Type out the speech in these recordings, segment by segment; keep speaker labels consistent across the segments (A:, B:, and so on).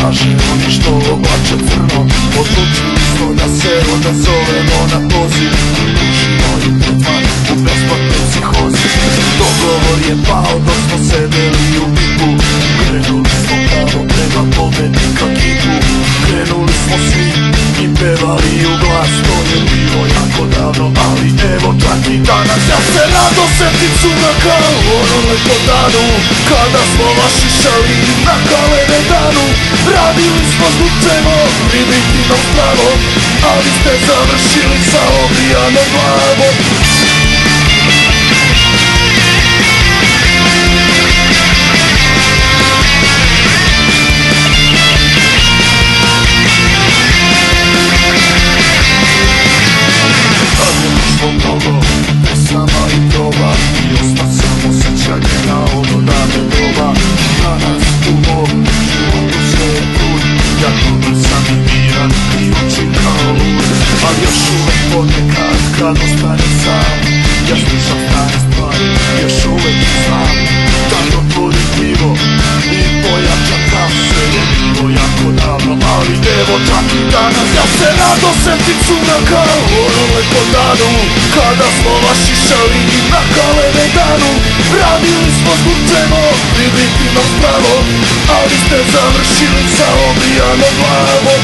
A: Kaže ono što oblače crno. Odlučili smo da se ona na poziv. Jako davno, ali evo čak i danas. Ja se rado setim sumraka u onom lepo danu. Kada smo vas šišali na kalene danu Radili smo zvučemo primitivnom spravom Ali ste završili sa obrijanom glavom kad ostanem sam Ja slušam stare stvari, još uvek znam Tad otvorim pivo i pojačam tam Sve je bilo jako davno, ali evo čak i danas Ja se rado setim sumraka u onom lepom danu Kada smo vas šišali na kalene danu Radili smo zvučemo primitivnom spravom Ali ste završili sa obijanom glavom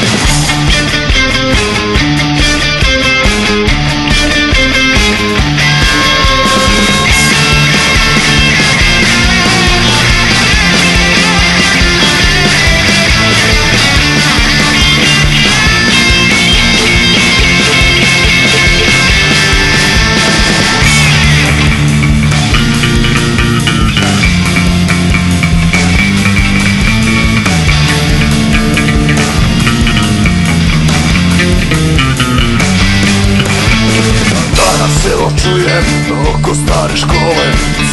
A: škole.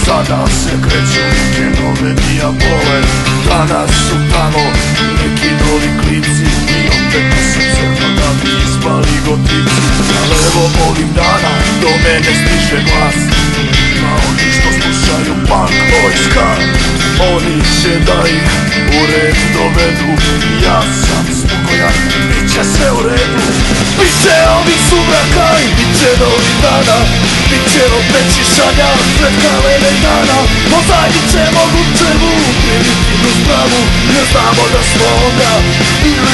A: Sada se kreću nove dijabole Danas su tamo neki novi klici I opet se crno da bi ispali gotici. Ali evo ovih dana do mene stiže glas. Ima oni što slušaju punk vojska Oni će da ih u red dovedu. Ja sam spokojan, bit će sve u redu. Biće ovih sumraka i biće novih dana Biće Zawieszania spotkały Lejdana Posadzić się mogą czemu? Lub prawu nie znam ona słowa. Ile